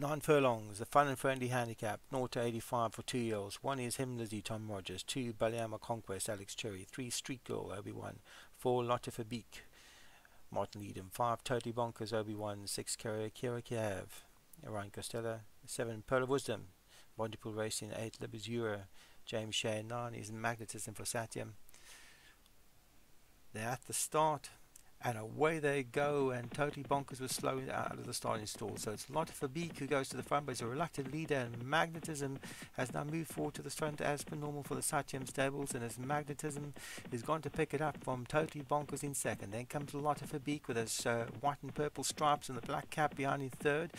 Nine furlongs, the fun and friendly handicap, 0 to 85 for two years. One is Lizzie, Tom Rogers. Two, Baliama Conquest, Alex Cherry. Three, Street Girl, Obi-Wan. Four, Lotte Fabique, Martin Leedham. Five, Totally Bonkers, Obi-Wan. Six, Kira Kiev, Ryan Costello. Seven, Pearl of Wisdom, Bondipool Racing. Eight, Libizura, James Shea. Nine is Magnetism for Satyam. They're at the start and away they go and totally bonkers was slowing out of the starting stall. So it's Lotte Fabique who goes to the front but it's a reluctant leader and Magnetism has now moved forward to the front as per normal for the Satyam stables and as Magnetism is going to pick it up from totally bonkers in second. Then comes Lotte Fabique with his uh, white and purple stripes and the black cap behind in third.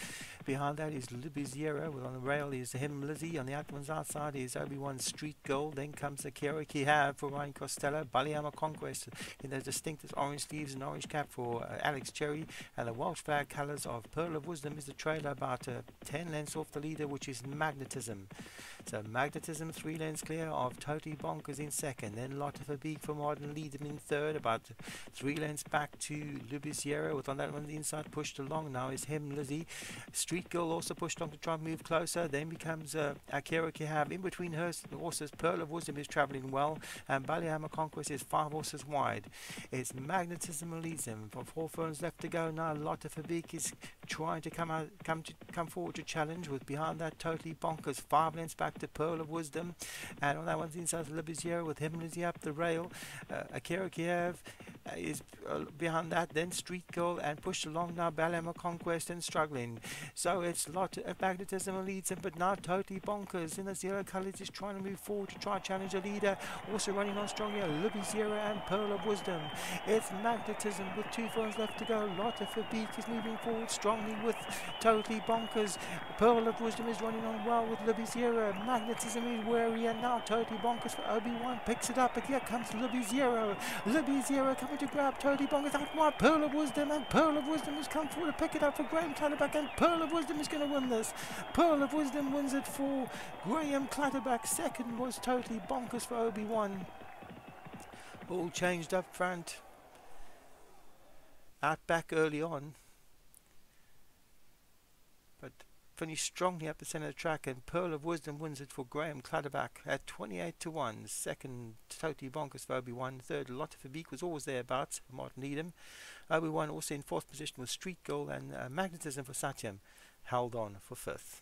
Behind that is Libiziera with on the rail is him Lizzie. On the one's outside is Obi-Wan Street Girl. Then comes the Cherokee Have for Ryan Costello. Baliama Conquest in those distinctive orange sleeves and orange cap for uh, Alex Cherry and the Welsh flag colours of Pearl of Wisdom is the trailer about uh, 10 lengths off the leader which is Magnetism. So Magnetism 3 lengths clear of Totally Bonkers in second then Lotte Fabique for Martin Leedham in third about 3 lengths back to Lubisiero with on that one on the inside pushed along now is him Lizzie. Street Girl also pushed on to try and move closer then becomes uh, Akira Kiev in between her horses Pearl of Wisdom is travelling well and Baliama Conquest is 5 horses wide. It's Magnetism leads him. Four furlongs left to go now. Lotte Fabique is trying to come out, come to come forward to challenge with behind that totally bonkers. Five lengths back to Pearl of Wisdom, and on that one's inside Libizier with him Lizzie up the rail. Uh, Akira Kiev is uh, behind that. Then Street Girl and pushed along now. Balama Conquest and struggling. So it's Lotte of Magnetism and leads him, but now totally bonkers in the zero colours is trying to move forward to try and challenge a leader. Also running on strong here, Zero and Pearl of Wisdom. It's Magnetism with two furlongs left to go. Lotte Fabique is moving forward strongly with Totally Bonkers. Pearl of Wisdom is running on well with Libby Zero. Magnetism is wary and now Totally Bonkers for Obi-Wan picks it up but here comes Libby Zero. Libby Zero coming to grab Totally Bonkers out wide. Pearl of Wisdom and Pearl of Wisdom has come forward to pick it up for Graham Clatterback and Pearl of Wisdom is going to win this. Pearl of Wisdom wins it for Graham Clatterback. Second was Totally Bonkers for Obi-Wan. All changed up front out back early on, but finished strongly up the centre of the track, and Pearl of Wisdom wins it for Graham Clatterback at 28 to 1. Second, totally bonkers for Obi-Wan. Third, Lotte Fabique was always thereabouts, Martin Leedham. Obi-Wan also in fourth position with Street Girl, and uh, Magnetism for Satyam held on for fifth.